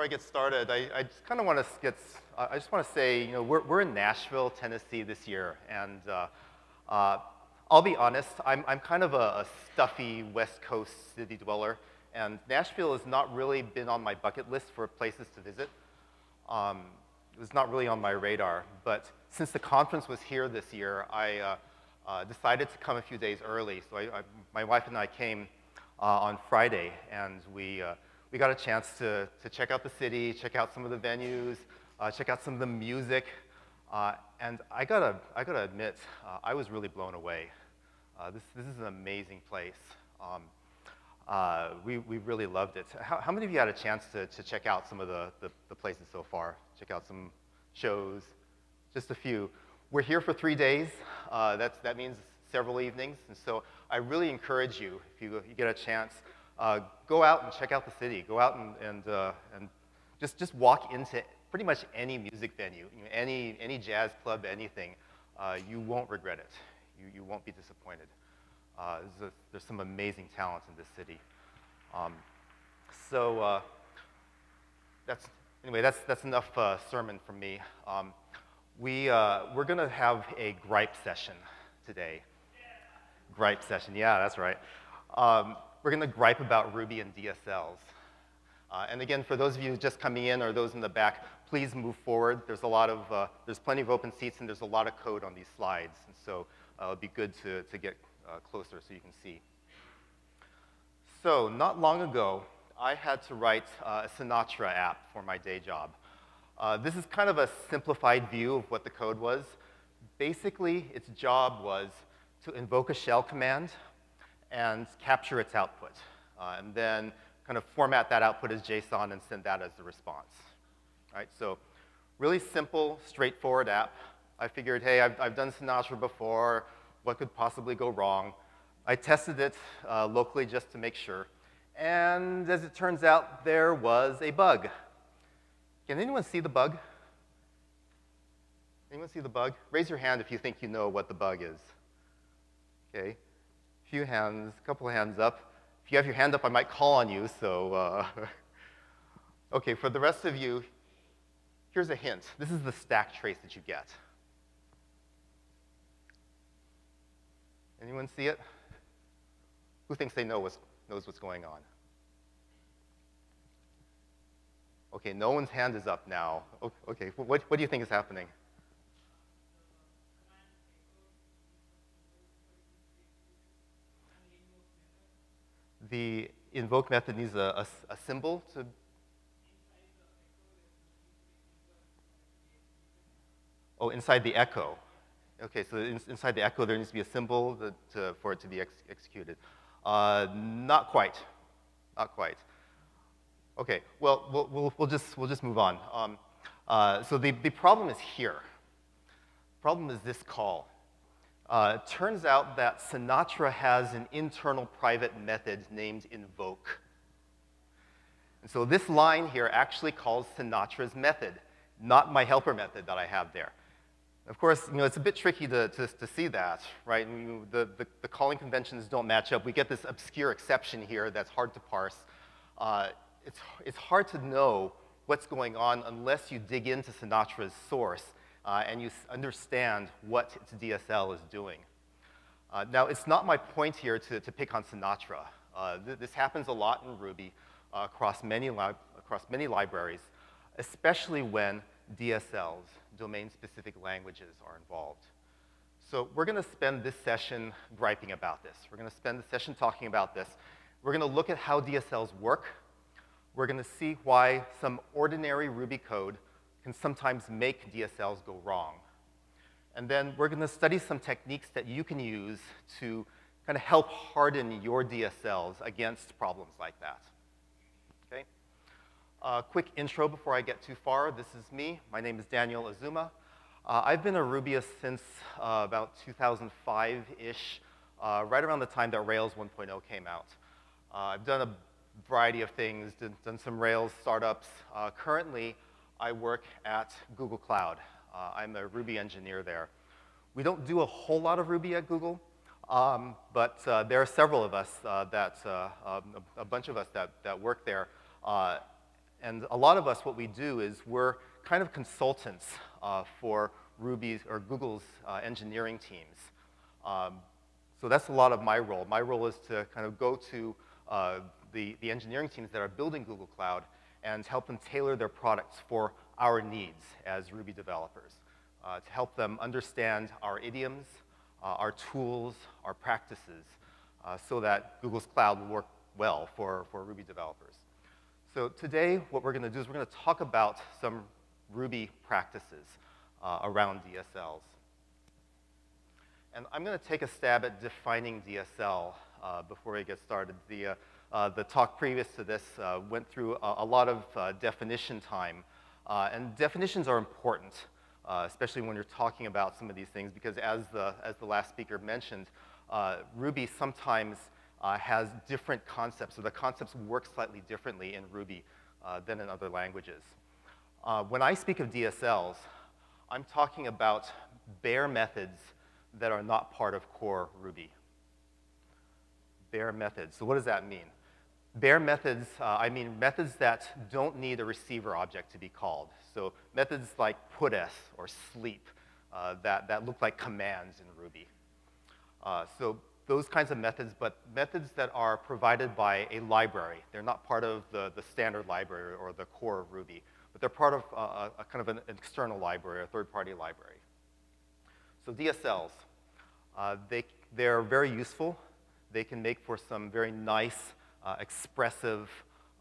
before I get started, I, I just kind of want to get, I just want to say, you know, we're, we're in Nashville, Tennessee this year, and uh, uh, I'll be honest, I'm, I'm kind of a, a, stuffy West Coast city dweller, and Nashville has not really been on my bucket list for places to visit. Um, it was not really on my radar, but since the conference was here this year, I uh, uh decided to come a few days early. So I, I, my wife and I came uh, on Friday, and we we got a chance to, to check out the city, check out some of the venues, uh, check out some of the music. Uh, and I gotta, I gotta admit, uh, I was really blown away. Uh, this, this is an amazing place. Um, uh, we, we really loved it. How, how, many of you had a chance to, to check out some of the, the, the places so far? Check out some shows, just a few. We're here for three days. Uh, that's, that means several evenings. And so I really encourage you, if you, you get a chance, uh, go out and check out the city. Go out and, and, uh, and just, just walk into pretty much any music venue, any, any jazz club, anything. Uh, you won't regret it. You, you won't be disappointed. Uh, there's, a, there's, some amazing talent in this city. Um, so uh, that's, anyway, that's, that's enough uh, sermon from me. Um, we, we're going to have a gripe session today. Gripe session, yeah, that's right. Um, we're going to gripe about Ruby and DSLs. Uh, and again, for those of you just coming in or those in the back, please move forward. There's a lot of, uh, there's plenty of open seats and there's a lot of code on these slides. And so uh, it'll be good to, to get uh, closer so you can see. So not long ago, I had to write uh, a Sinatra app for my day job. Uh, this is kind of a simplified view of what the code was. Basically, its job was to invoke a shell command and capture its output. Uh, and then kind of format that output as JSON and send that as the response. Right? So really simple, straightforward app. I figured, hey, I've, I've done Sinatra before. What could possibly go wrong? I tested it uh, locally just to make sure. And as it turns out, there was a bug. Can anyone see the bug? Anyone see the bug? Raise your hand if you think you know what the bug is. Okay few hands, a couple of hands up. If you have your hand up, I might call on you, so. Uh, okay, for the rest of you, here's a hint. This is the stack trace that you get. Anyone see it? Who thinks they know what's, knows what's going on? Okay, no one's hand is up now. Okay, what, what do you think is happening? The invoke method needs a, a, a symbol to Oh, inside the echo. Okay, so in, inside the echo, there needs to be a symbol that, for it to be ex executed. Uh, not quite. Not quite. Okay, well, we'll, we'll, we'll just, we'll just move on. Um, uh, so the, the problem is here. Problem is this call. Uh, it turns out that Sinatra has an internal private method named invoke. And so this line here actually calls Sinatra's method, not my helper method that I have there. Of course, you know, it's a bit tricky to, to, to see that, right? the, the, the, calling conventions don't match up. We get this obscure exception here that's hard to parse. Uh, it's, it's hard to know what's going on unless you dig into Sinatra's source uh, and you understand what its DSL is doing. Uh, now, it's not my point here to, to pick on Sinatra. Uh, th this happens a lot in Ruby uh, across, many across many libraries, especially when DSLs, domain-specific languages, are involved. So we're going to spend this session griping about this. We're going to spend the session talking about this. We're going to look at how DSLs work. We're going to see why some ordinary Ruby code can sometimes make DSLs go wrong. And then we're going to study some techniques that you can use to kind of help harden your DSLs against problems like that. Okay? Uh, quick intro before I get too far. This is me. My name is Daniel Azuma. Uh, I've been a Rubyist since uh, about 2005-ish, uh, right around the time that Rails 1.0 came out. Uh, I've done a variety of things, done some Rails startups. Uh, currently, I work at Google Cloud. Uh, I'm a Ruby engineer there. We don't do a whole lot of Ruby at Google, um, but uh, there are several of us uh, that, uh, um, a bunch of us that, that work there. Uh, And a lot of us, what we do is we're kind of consultants uh, for Ruby's or Google's engineering teams. Um, so that's a lot of my role. My role is to kind of go to the, the engineering teams that are building Google Cloud and help them tailor their products for our needs as Ruby developers, uh, to help them understand our idioms, uh, our tools, our practices, uh, so that Google's Cloud will work well for, for Ruby developers. So today, what we're going to do is we're going to talk about some Ruby practices uh, around DSLs. And I'm going to take a stab at defining DSL uh, before we get started. The, uh, uh, the talk previous to this uh, went through a, a lot of uh, definition time. and definitions are important, especially when you're talking about some of these things, because as the, as the last speaker mentioned, Ruby sometimes has different concepts, so the concepts work slightly differently in Ruby than in other languages. when I speak of DSLs, I'm talking about bare methods that are not part of core Ruby. Bare methods. So what does that mean? Bare methods, uh, I mean methods that don't need a receiver object to be called. So methods like puts or sleep uh, that, that look like commands in Ruby. Uh, so those kinds of methods, but methods that are provided by a library. They're not part of the, the standard library or the core of Ruby, but they're part of uh, a, a kind of an external library, a third-party library. So DSLs, uh, they, they're very useful. They can make for some very nice, uh, expressive,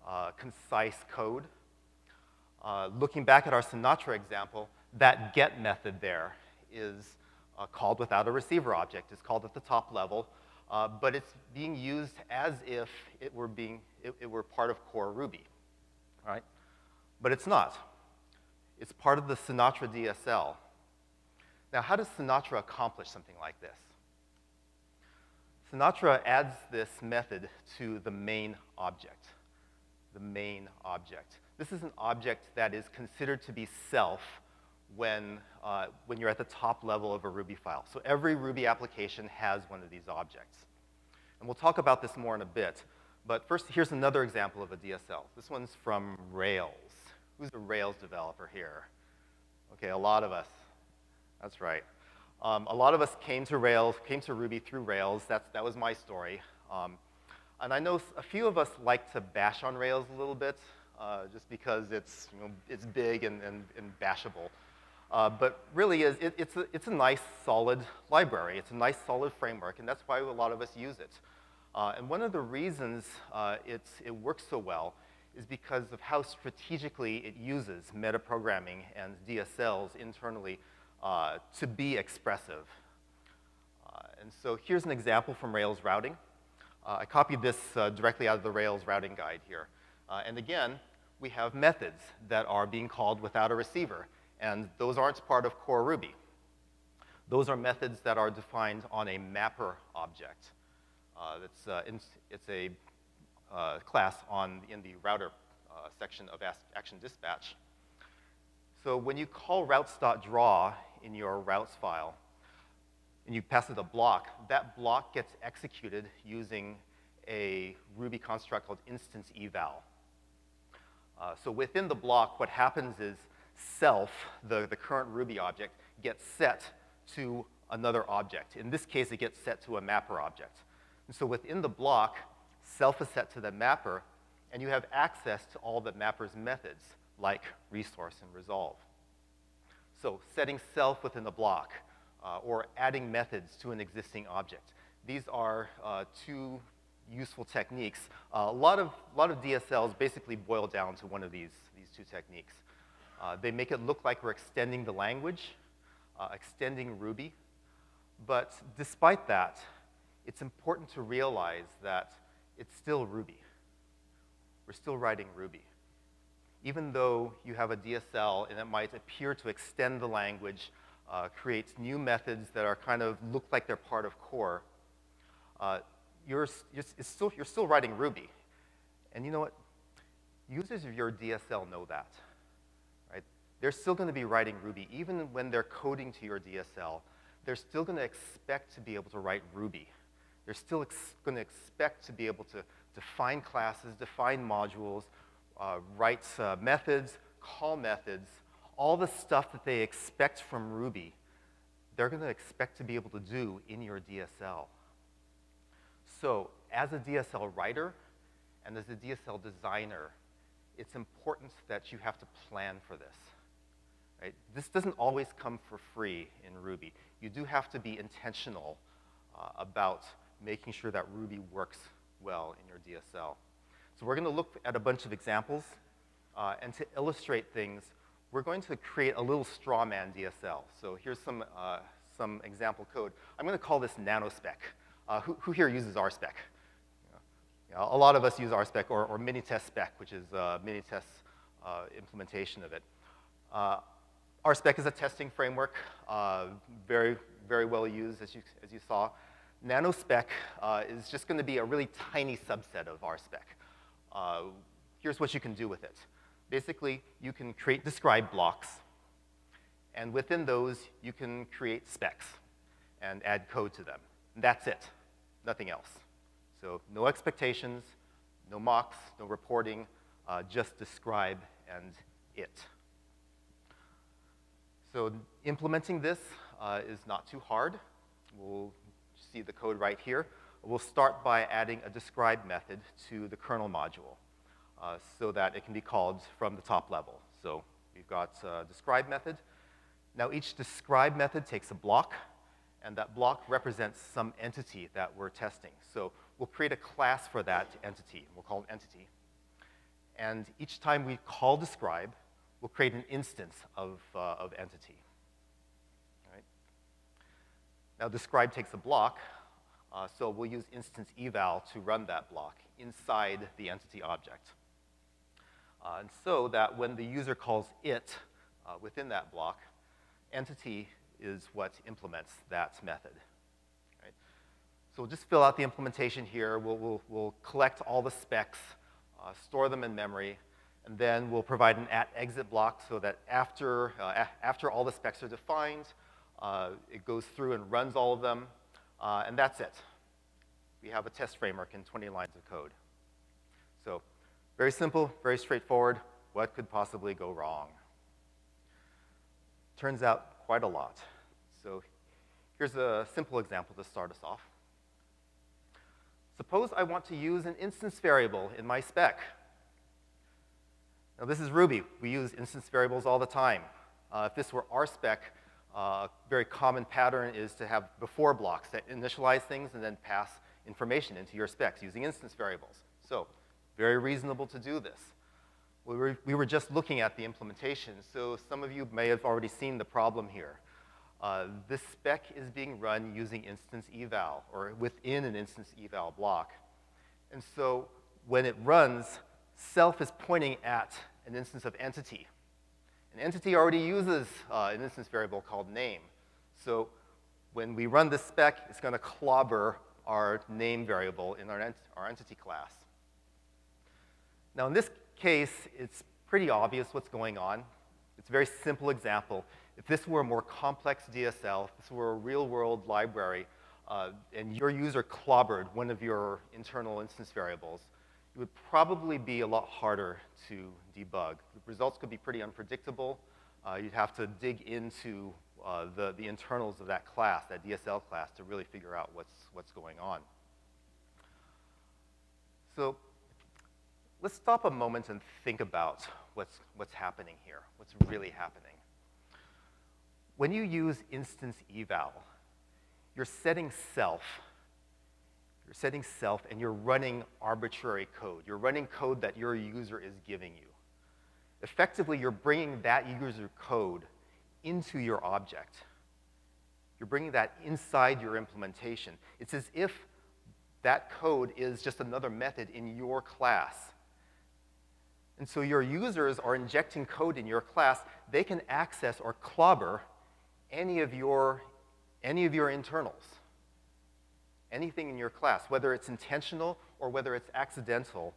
uh, concise code. Uh, looking back at our Sinatra example, that get method there is uh, called without a receiver object. It's called at the top level, uh, but it's being used as if it were, being, it, it were part of core Ruby, right? But it's not. It's part of the Sinatra DSL. Now, how does Sinatra accomplish something like this? Sinatra adds this method to the main object. The main object. This is an object that is considered to be self when, uh, when you're at the top level of a Ruby file. So every Ruby application has one of these objects. And we'll talk about this more in a bit. But first, here's another example of a DSL. This one's from Rails. Who's a Rails developer here? Okay, a lot of us. That's right. Um, a lot of us came to Rails, came to Ruby through Rails. That's, that was my story. Um, and I know a few of us like to bash on Rails a little bit, uh, just because it's, you know, it's big and, and, and bashable. Uh, but really, it, it's, a, it's a nice, solid library. It's a nice, solid framework, and that's why a lot of us use it. Uh, and one of the reasons uh, it works so well is because of how strategically it uses metaprogramming and DSLs internally uh, to be expressive. Uh, and so here's an example from Rails routing. Uh, I copied this uh, directly out of the Rails routing guide here. Uh, and again, we have methods that are being called without a receiver, and those aren't part of core Ruby. Those are methods that are defined on a mapper object. it's, in, it's a class on, in the router section of Action Dispatch. So when you call routes.draw in your routes file, and you pass it a block, that block gets executed using a Ruby construct called instance eval. Uh, so within the block, what happens is self, the, the current Ruby object, gets set to another object. In this case, it gets set to a mapper object. And so within the block, self is set to the mapper, and you have access to all the mapper's methods, like resource and resolve. So setting self within a block uh, or adding methods to an existing object. These are uh, two useful techniques. Uh, a lot of, lot of DSLs basically boil down to one of these, these two techniques. Uh, they make it look like we're extending the language, uh, extending Ruby. But despite that, it's important to realize that it's still Ruby. We're still writing Ruby even though you have a DSL and it might appear to extend the language, uh, creates new methods that are kind of look like they're part of core, uh, you're, you're, still, you're still writing Ruby. And you know what? Users of your DSL know that. Right? They're still going to be writing Ruby. Even when they're coding to your DSL, they're still going to expect to be able to write Ruby. They're still going to expect to be able to define classes, define modules, uh, write uh, methods, call methods, all the stuff that they expect from Ruby, they're going to expect to be able to do in your DSL. So as a DSL writer and as a DSL designer, it's important that you have to plan for this. Right? This doesn't always come for free in Ruby. You do have to be intentional uh, about making sure that Ruby works well in your DSL. So we're going to look at a bunch of examples, uh, and to illustrate things, we're going to create a little straw man DSL. So here's some, uh, some example code. I'm going to call this nanospec. Uh, who, who, here uses RSpec? A lot of us use RSpec or, or Minitest spec, which is uh, Minitest uh, implementation of it. Uh, RSpec is a testing framework, uh, very, very well used, as you, as you saw. Nanospec uh, is just going to be a really tiny subset of RSpec. Uh, here's what you can do with it. Basically, you can create describe blocks, and within those, you can create specs and add code to them. And that's it, nothing else. So no expectations, no mocks, no reporting, uh, just describe and it. So implementing this uh, is not too hard. We'll see the code right here. We'll start by adding a describe method to the kernel module uh, so that it can be called from the top level. So we've got a describe method. Now each describe method takes a block, and that block represents some entity that we're testing. So we'll create a class for that entity. We'll call it entity. And each time we call describe, we'll create an instance of, uh, of entity. All right? Now, describe takes a block, uh, so we'll use instance eval to run that block inside the entity object. Uh, and so that when the user calls it uh, within that block, entity is what implements that method. Right? So we'll just fill out the implementation here. We'll, we'll, we'll collect all the specs, uh, store them in memory, and then we'll provide an at exit block so that after, uh, after all the specs are defined, uh, it goes through and runs all of them, uh, and that's it. We have a test framework in 20 lines of code. So very simple, very straightforward. What could possibly go wrong? Turns out quite a lot. So here's a simple example to start us off. Suppose I want to use an instance variable in my spec. Now this is Ruby. We use instance variables all the time. Uh, if this were RSpec, uh, a very common pattern is to have before blocks that initialize things and then pass information into your specs using instance variables. So very reasonable to do this. We were, we were just looking at the implementation, so some of you may have already seen the problem here. Uh, this spec is being run using instance eval, or within an instance eval block. And so when it runs, self is pointing at an instance of entity. An entity already uses uh, an instance variable called name. So when we run this spec, it's going to clobber our name variable in our, ent our entity class. Now in this case, it's pretty obvious what's going on. It's a very simple example. If this were a more complex DSL, if this were a real-world library, uh, and your user clobbered one of your internal instance variables, would probably be a lot harder to debug. The results could be pretty unpredictable. Uh, you'd have to dig into uh, the, the internals of that class, that DSL class, to really figure out what's, what's going on. So let's stop a moment and think about what's, what's happening here, what's really happening. When you use instance eval, you're setting self you're setting self and you're running arbitrary code. You're running code that your user is giving you. Effectively, you're bringing that user code into your object. You're bringing that inside your implementation. It's as if that code is just another method in your class. And so your users are injecting code in your class. They can access or clobber any of your, any of your internals anything in your class, whether it's intentional or whether it's accidental,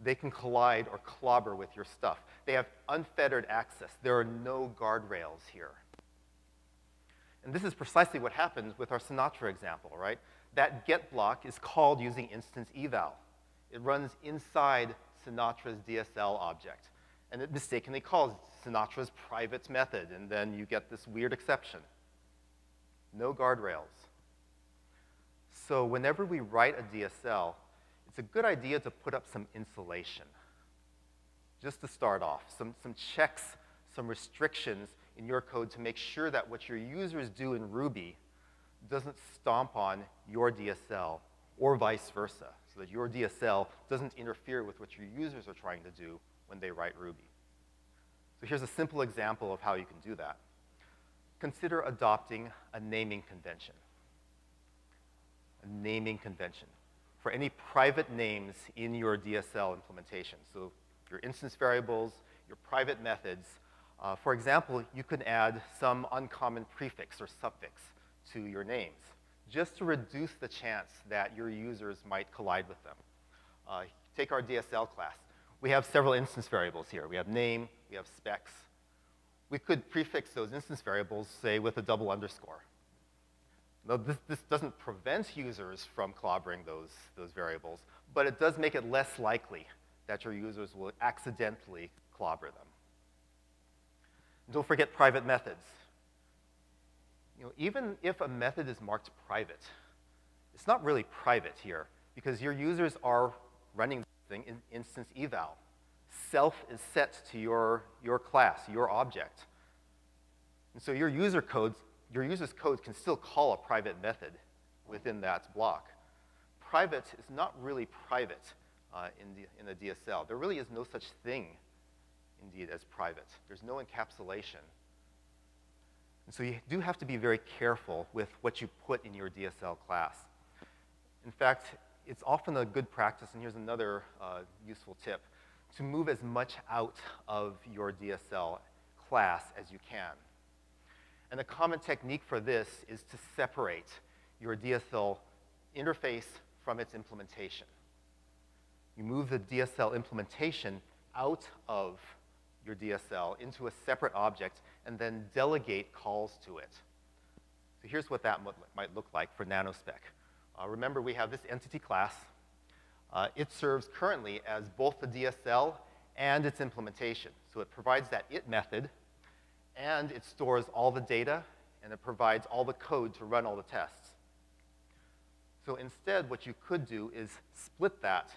they can collide or clobber with your stuff. They have unfettered access. There are no guardrails here. And this is precisely what happens with our Sinatra example, right? That get block is called using instance eval. It runs inside Sinatra's DSL object. And it mistakenly calls Sinatra's private method, and then you get this weird exception. No guardrails. So whenever we write a DSL, it's a good idea to put up some insulation. Just to start off, some, some checks, some restrictions in your code to make sure that what your users do in Ruby doesn't stomp on your DSL or vice versa, so that your DSL doesn't interfere with what your users are trying to do when they write Ruby. So here's a simple example of how you can do that. Consider adopting a naming convention. Naming convention for any private names in your DSL implementation. So your instance variables, your private methods. Uh, for example, you could add some uncommon prefix or suffix to your names, just to reduce the chance that your users might collide with them. Uh, take our DSL class. We have several instance variables here. We have name, we have specs. We could prefix those instance variables, say, with a double underscore. Now, this, this doesn't prevent users from clobbering those, those variables, but it does make it less likely that your users will accidentally clobber them. And don't forget private methods. You know, even if a method is marked private, it's not really private here because your users are running thing in instance eval. Self is set to your, your class, your object. And so your user codes your user's code can still call a private method within that block. Private is not really private uh, in, the, in a DSL. There really is no such thing, indeed, as private. There's no encapsulation. And so you do have to be very careful with what you put in your DSL class. In fact, it's often a good practice, and here's another uh, useful tip, to move as much out of your DSL class as you can. And a common technique for this is to separate your DSL interface from its implementation. You move the DSL implementation out of your DSL into a separate object and then delegate calls to it. So here's what that might look like for NanoSpec. Uh, remember, we have this entity class. Uh, it serves currently as both the DSL and its implementation. So it provides that it method and it stores all the data, and it provides all the code to run all the tests. So instead, what you could do is split that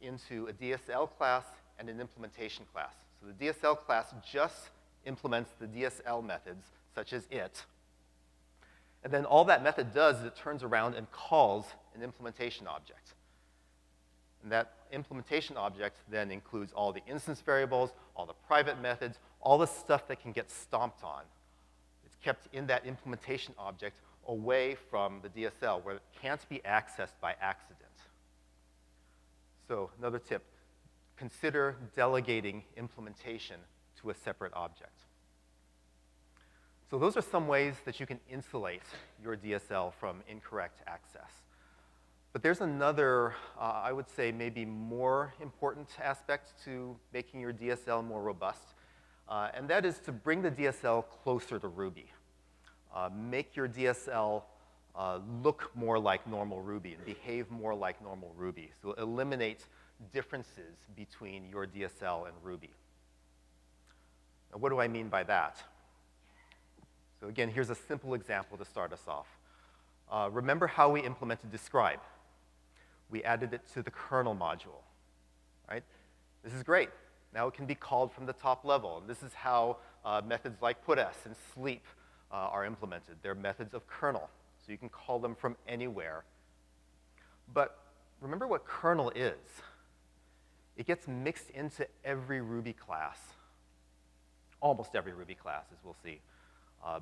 into a DSL class and an implementation class. So the DSL class just implements the DSL methods, such as it. And then all that method does is it turns around and calls an implementation object. And that implementation object then includes all the instance variables, all the private methods, all the stuff that can get stomped on. It's kept in that implementation object away from the DSL where it can't be accessed by accident. So another tip, consider delegating implementation to a separate object. So those are some ways that you can insulate your DSL from incorrect access. But there's another, uh, I would say, maybe more important aspect to making your DSL more robust, uh, and that is to bring the DSL closer to Ruby. Uh, make your DSL uh, look more like normal Ruby and behave more like normal Ruby. So eliminate differences between your DSL and Ruby. Now, what do I mean by that? So again, here's a simple example to start us off. Uh, remember how we implemented describe? We added it to the kernel module, right? This is great. Now it can be called from the top level. And this is how uh, methods like putS and sleep uh, are implemented. They're methods of kernel, so you can call them from anywhere. But remember what kernel is. It gets mixed into every Ruby class, almost every Ruby class, as we'll see. Uh,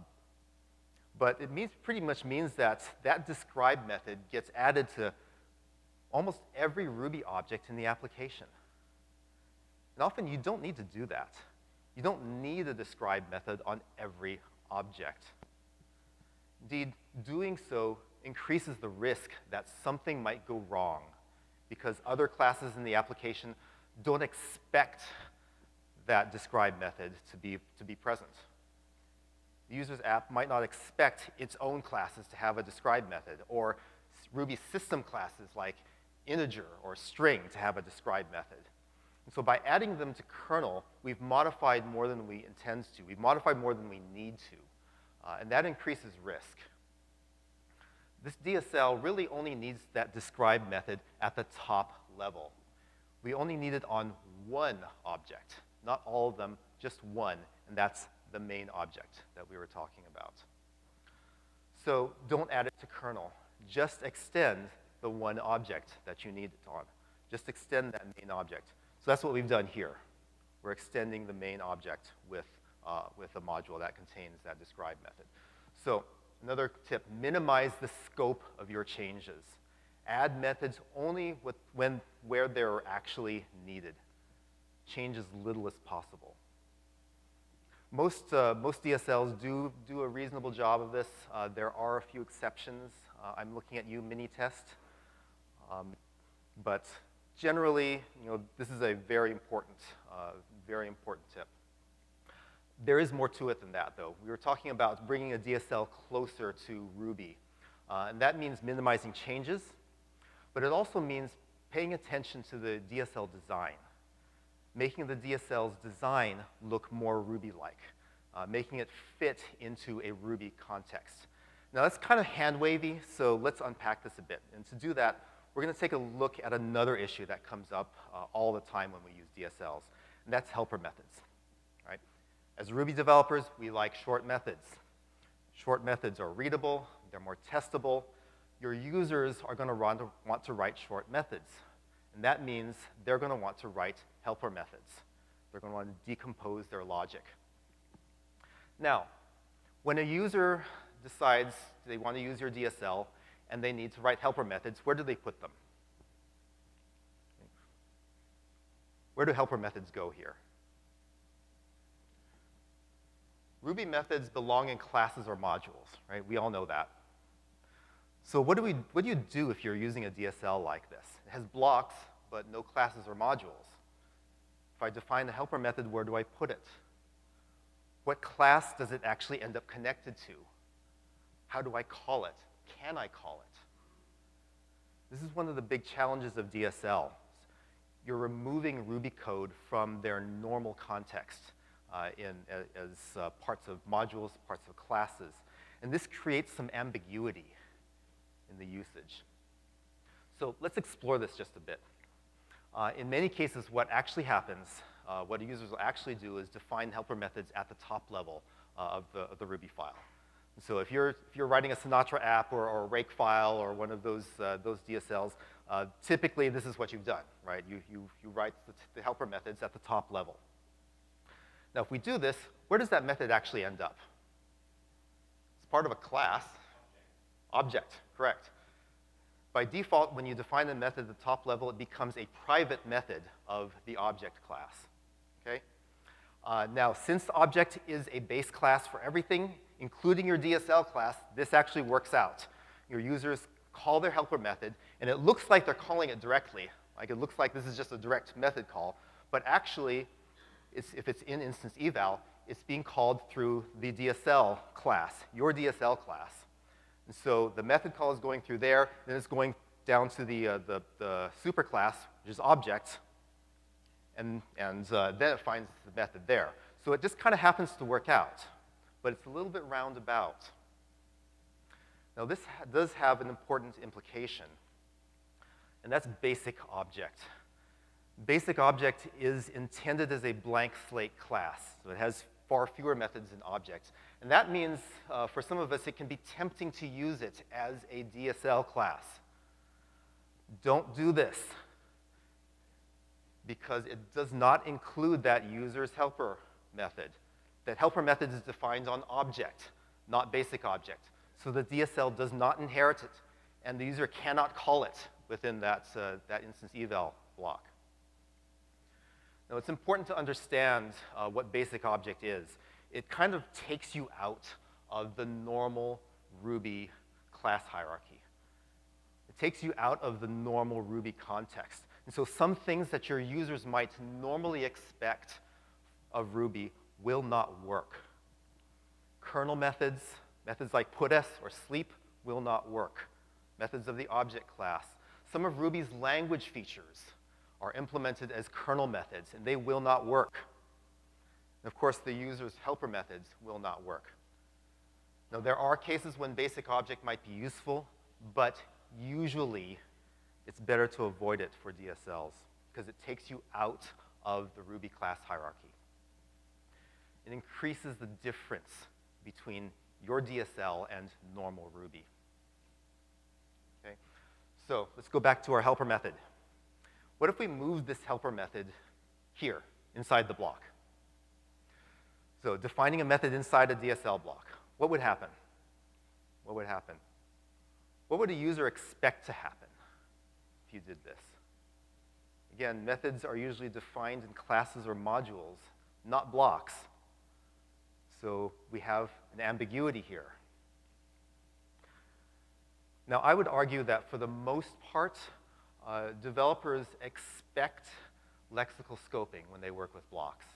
but it means, pretty much means that that describe method gets added to almost every Ruby object in the application. And often you don't need to do that. You don't need a describe method on every object. Indeed, doing so increases the risk that something might go wrong because other classes in the application don't expect that describe method to be, to be present. The user's app might not expect its own classes to have a describe method, or Ruby system classes like integer or string to have a describe method. And so by adding them to kernel, we've modified more than we intend to. We've modified more than we need to. Uh, and that increases risk. This DSL really only needs that describe method at the top level. We only need it on one object, not all of them, just one, and that's the main object that we were talking about. So don't add it to kernel. Just extend the one object that you need it on. Just extend that main object. So that's what we've done here. We're extending the main object with, uh, with a module that contains that describe method. So another tip, minimize the scope of your changes. Add methods only with, when, where they're actually needed. Change as little as possible. Most, uh, most DSLs do do a reasonable job of this. Uh, there are a few exceptions. Uh, I'm looking at you, Minitest. Um, but generally, you know, this is a very important, uh, very important tip. There is more to it than that, though. We were talking about bringing a DSL closer to Ruby. Uh, and that means minimizing changes, but it also means paying attention to the DSL design, making the DSL's design look more Ruby-like, uh, making it fit into a Ruby context. Now, that's kind of hand-wavy, so let's unpack this a bit. And to do that, we're going to take a look at another issue that comes up uh, all the time when we use DSLs, and that's helper methods. Right? As Ruby developers, we like short methods. Short methods are readable, they're more testable. Your users are going to want to write short methods, and that means they're going to want to write helper methods. They're going to want to decompose their logic. Now, when a user decides they want to use your DSL, and they need to write helper methods, where do they put them? Where do helper methods go here? Ruby methods belong in classes or modules, right? We all know that. So what do, we, what do you do if you're using a DSL like this? It has blocks, but no classes or modules. If I define a helper method, where do I put it? What class does it actually end up connected to? How do I call it? Can I call it? This is one of the big challenges of DSL. You're removing Ruby code from their normal context uh, in, as uh, parts of modules, parts of classes. And this creates some ambiguity in the usage. So let's explore this just a bit. Uh, in many cases, what actually happens, uh, what users will actually do is define helper methods at the top level uh, of the, of the Ruby file. So if you're, if you're writing a Sinatra app or, or a rake file or one of those, uh, those DSLs, uh, typically this is what you've done, right? You, you, you write the, the, helper methods at the top level. Now if we do this, where does that method actually end up? It's part of a class. Object, correct. By default, when you define the method at the top level, it becomes a private method of the object class, okay? Uh, now, since object is a base class for everything, including your DSL class, this actually works out. Your users call their helper method, and it looks like they're calling it directly. Like it looks like this is just a direct method call, but actually, it's, if it's in instance eval, it's being called through the DSL class, your DSL class. And so the method call is going through there, then it's going down to the, uh, the, the superclass, which is object, and, and uh, then it finds the method there. So it just kind of happens to work out but it's a little bit roundabout. Now, this ha does have an important implication, and that's basic object. Basic object is intended as a blank slate class, so it has far fewer methods than objects. And that means, uh, for some of us, it can be tempting to use it as a DSL class. Don't do this, because it does not include that user's helper method that helper method is defined on object, not basic object. So the DSL does not inherit it, and the user cannot call it within that, uh, that instance eval block. Now, it's important to understand uh, what basic object is. It kind of takes you out of the normal Ruby class hierarchy. It takes you out of the normal Ruby context. And so some things that your users might normally expect of Ruby will not work. Kernel methods, methods like putS or sleep, will not work. Methods of the object class. Some of Ruby's language features are implemented as kernel methods, and they will not work. And of course, the user's helper methods will not work. Now, there are cases when basic object might be useful, but usually it's better to avoid it for DSLs because it takes you out of the Ruby class hierarchy. It increases the difference between your DSL and normal Ruby. Okay? So let's go back to our helper method. What if we move this helper method here, inside the block? So defining a method inside a DSL block, what would happen? What would happen? What would a user expect to happen if you did this? Again, methods are usually defined in classes or modules, not blocks. So we have an ambiguity here. Now, I would argue that for the most part, uh, developers expect lexical scoping when they work with blocks.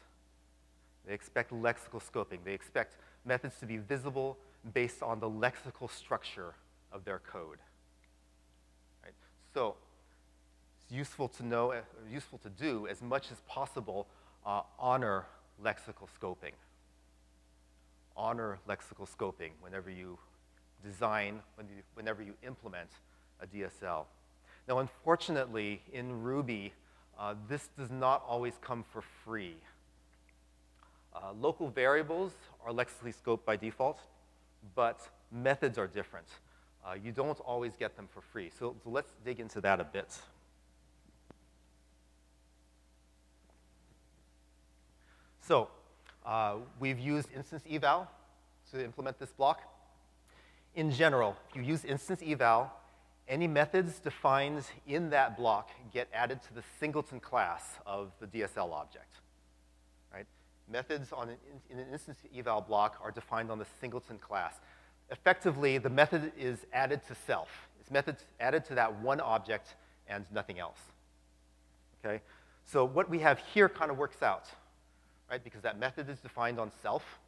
They expect lexical scoping. They expect methods to be visible based on the lexical structure of their code. Right? So it's useful to know, uh, useful to do as much as possible uh, honor lexical scoping. Honor lexical scoping whenever you design, when you, whenever you implement a DSL. Now, unfortunately, in Ruby, uh, this does not always come for free. Uh, local variables are lexically scoped by default, but methods are different. Uh, you don't always get them for free. So, so let's dig into that a bit. So uh, we've used instance eval to implement this block. In general, if you use instance eval, any methods defined in that block get added to the singleton class of the DSL object. Right? Methods on an, in an instance eval block are defined on the singleton class. Effectively, the method is added to self. It's methods added to that one object and nothing else. Okay? So what we have here kind of works out, right? Because that method is defined on self,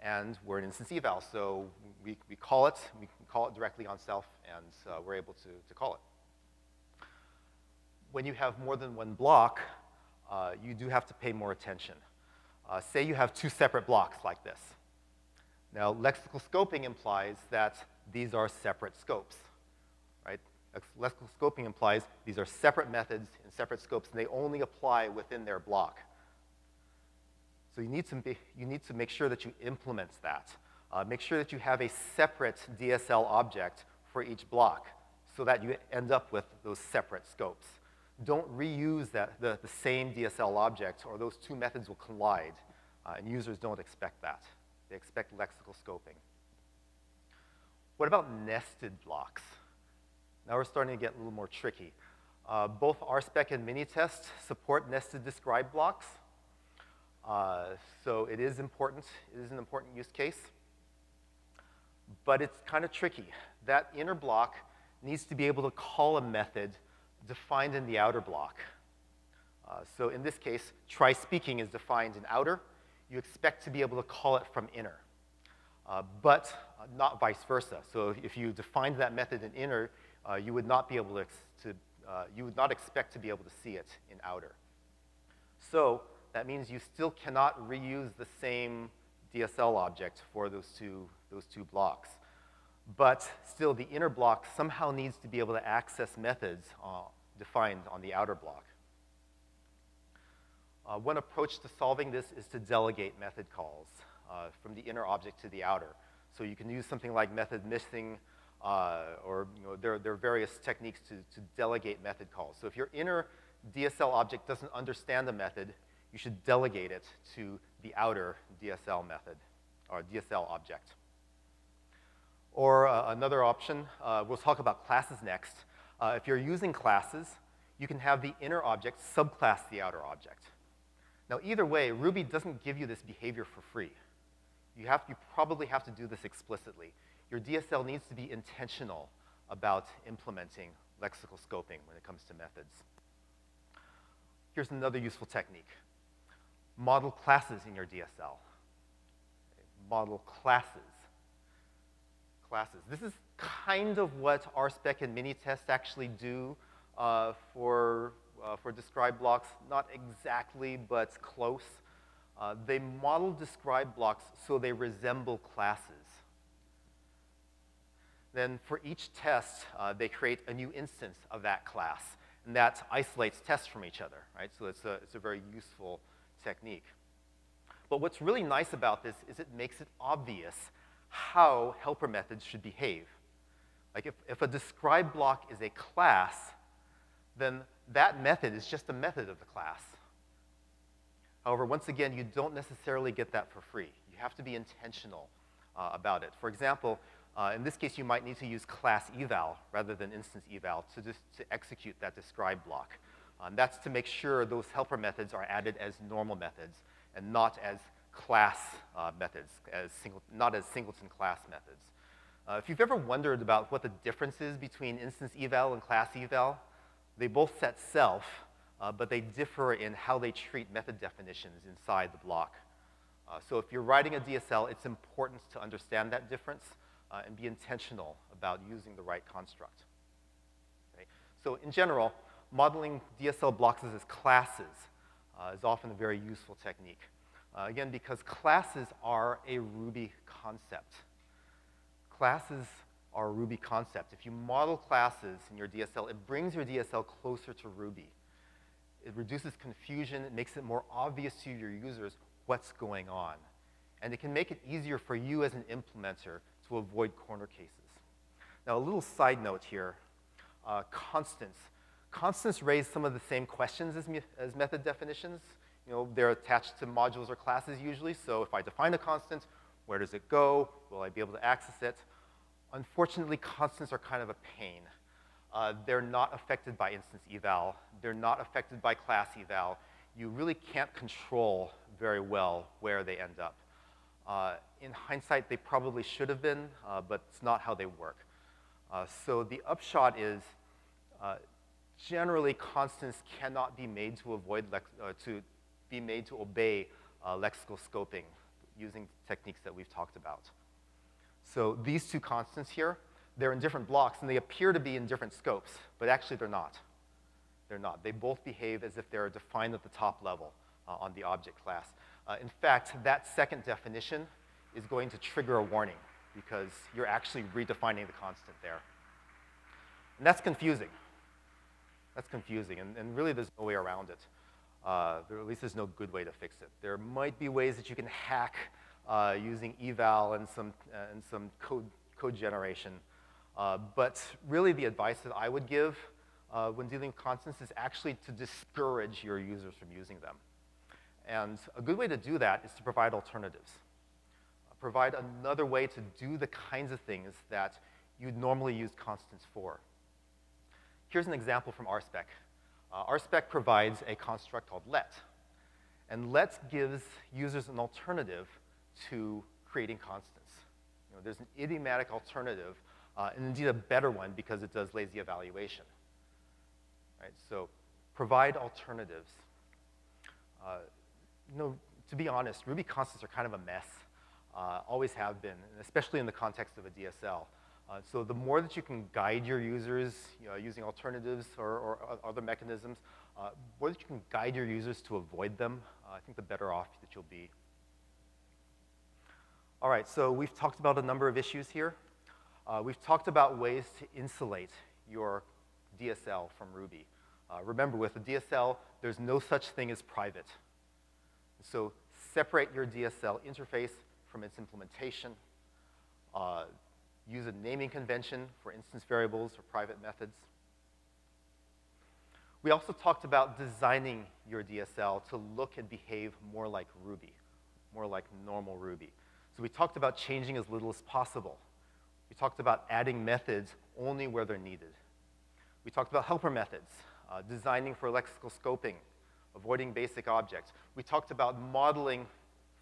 and we're an instance eval, so we, we call it, we can call it directly on self, and uh, we're able to, to call it. When you have more than one block, uh, you do have to pay more attention. Uh, say you have two separate blocks like this. Now, lexical scoping implies that these are separate scopes, right? Lexical scoping implies these are separate methods in separate scopes, and they only apply within their block. So you need to, be, you need to make sure that you implement that. Uh, make sure that you have a separate DSL object for each block so that you end up with those separate scopes. Don't reuse that, the, the same DSL object or those two methods will collide, uh, and users don't expect that. They expect lexical scoping. What about nested blocks? Now we're starting to get a little more tricky. Uh, both RSpec and Minitest support nested describe blocks. Uh, so it is important, it is an important use case. But it's kind of tricky. That inner block needs to be able to call a method defined in the outer block. Uh, so in this case, try speaking is defined in outer. You expect to be able to call it from inner, uh, but uh, not vice versa. So if you defined that method in inner, uh, you would not be able to, to uh, you would not expect to be able to see it in outer. So that means you still cannot reuse the same DSL object for those two, those two blocks. But still, the inner block somehow needs to be able to access methods uh, defined on the outer block. Uh, one approach to solving this is to delegate method calls uh, from the inner object to the outer. So you can use something like method missing, uh, or you know, there, there, are various techniques to, to delegate method calls. So if your inner DSL object doesn't understand the method, you should delegate it to the outer DSL method, or DSL object. Or uh, another option, uh, we'll talk about classes next. Uh, if you're using classes, you can have the inner object subclass the outer object. Now, either way, Ruby doesn't give you this behavior for free. You, have, you probably have to do this explicitly. Your DSL needs to be intentional about implementing lexical scoping when it comes to methods. Here's another useful technique. Model classes in your DSL. Model classes. Classes. This is kind of what RSpec and Minitest actually do uh, for uh, for describe blocks, not exactly, but close. Uh, they model describe blocks so they resemble classes. Then for each test, uh, they create a new instance of that class, and that isolates tests from each other, right? So it's a, it's a very useful technique. But what's really nice about this is it makes it obvious how helper methods should behave. Like if, if a describe block is a class, then that method is just a method of the class. However, once again, you don't necessarily get that for free. You have to be intentional uh, about it. For example, uh, in this case, you might need to use class eval rather than instance eval to, just, to execute that describe block. Um, that's to make sure those helper methods are added as normal methods and not as class uh, methods, as single, not as singleton class methods. Uh, if you've ever wondered about what the difference is between instance eval and class eval, they both set self, uh, but they differ in how they treat method definitions inside the block. Uh, so if you're writing a DSL, it's important to understand that difference uh, and be intentional about using the right construct. Okay? So in general, modeling DSL blocks as classes uh, is often a very useful technique. Uh, again, because classes are a Ruby concept. Classes are a Ruby concept. If you model classes in your DSL, it brings your DSL closer to Ruby. It reduces confusion, it makes it more obvious to your users what's going on. And it can make it easier for you as an implementer to avoid corner cases. Now, a little side note here, uh, constants. Constants raise some of the same questions as, me as method definitions. You know, they're attached to modules or classes usually, so if I define a constant, where does it go? Will I be able to access it? Unfortunately, constants are kind of a pain. Uh, they're not affected by instance eval. They're not affected by class eval. You really can't control very well where they end up. Uh, in hindsight, they probably should have been, uh, but it's not how they work. Uh, so the upshot is uh, generally constants cannot be made to avoid, uh, to be made to obey lexical scoping using techniques that we've talked about. So these two constants here, they're in different blocks, and they appear to be in different scopes, but actually they're not. They're not. They both behave as if they're defined at the top level uh, on the object class. Uh, in fact, that second definition is going to trigger a warning because you're actually redefining the constant there. And that's confusing. That's confusing, and, and really there's no way around it. Uh, at least there's no good way to fix it. There might be ways that you can hack uh, using eval and some, uh, and some code, code generation. Uh, but really the advice that I would give uh, when dealing with constants is actually to discourage your users from using them. And a good way to do that is to provide alternatives. Uh, provide another way to do the kinds of things that you'd normally use constants for. Here's an example from RSpec. Uh, RSpec provides a construct called let. And let gives users an alternative to creating constants. You know, there's an idiomatic alternative, uh, and indeed a better one because it does lazy evaluation. Right? So provide alternatives. Uh, you know, to be honest, Ruby constants are kind of a mess. Uh, always have been, especially in the context of a DSL. Uh, so the more that you can guide your users you know, using alternatives or, or, other mechanisms, uh, more that you can guide your users to avoid them, uh, I think the better off that you'll be. All right, so we've talked about a number of issues here. Uh, we've talked about ways to insulate your DSL from Ruby. Uh, remember, with a DSL, there's no such thing as private. So separate your DSL interface from its implementation. Use a naming convention for instance variables or private methods. We also talked about designing your DSL to look and behave more like Ruby, more like normal Ruby. So we talked about changing as little as possible. We talked about adding methods only where they're needed. We talked about helper methods, uh, designing for lexical scoping, avoiding basic objects. We talked about modeling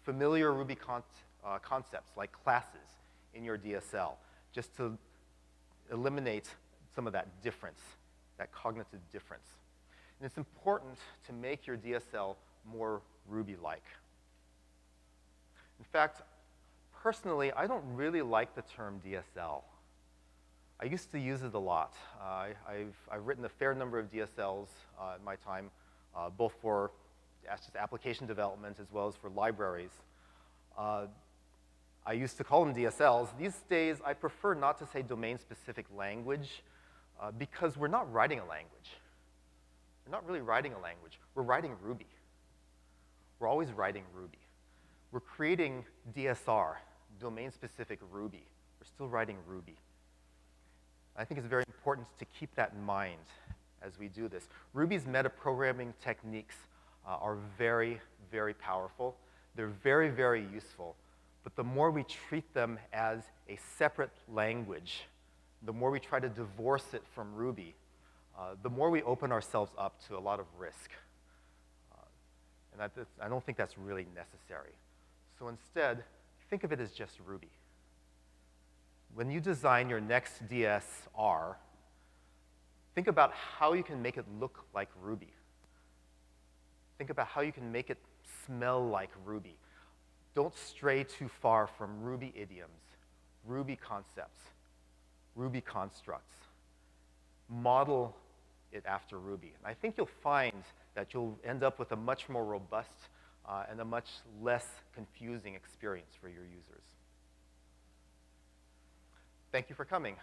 familiar Ruby con uh, concepts like classes in your DSL, just to eliminate some of that difference, that cognitive difference. And it's important to make your DSL more Ruby-like. In fact, personally, I don't really like the term DSL. I used to use it a lot. Uh, I, have I've written a fair number of DSLs uh, in my time, uh, both for just application development as well as for libraries. I used to call them DSLs. These days, I prefer not to say domain-specific language uh, because we're not writing a language. We're not really writing a language. We're writing Ruby. We're always writing Ruby. We're creating DSR, domain-specific Ruby. We're still writing Ruby. I think it's very important to keep that in mind as we do this. Ruby's metaprogramming techniques uh, are very, very powerful. They're very, very useful. But the more we treat them as a separate language, the more we try to divorce it from Ruby, uh, the more we open ourselves up to a lot of risk. Uh, and I, I don't think that's really necessary. So instead, think of it as just Ruby. When you design your next DSR, think about how you can make it look like Ruby. Think about how you can make it smell like Ruby. Don't stray too far from Ruby idioms, Ruby concepts, Ruby constructs. Model it after Ruby. And I think you'll find that you'll end up with a much more robust uh, and a much less confusing experience for your users. Thank you for coming.